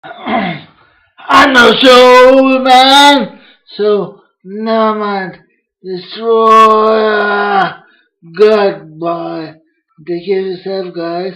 I'm not sure, man. So, never mind. Destroyer. Goodbye. Take care of yourself, guys.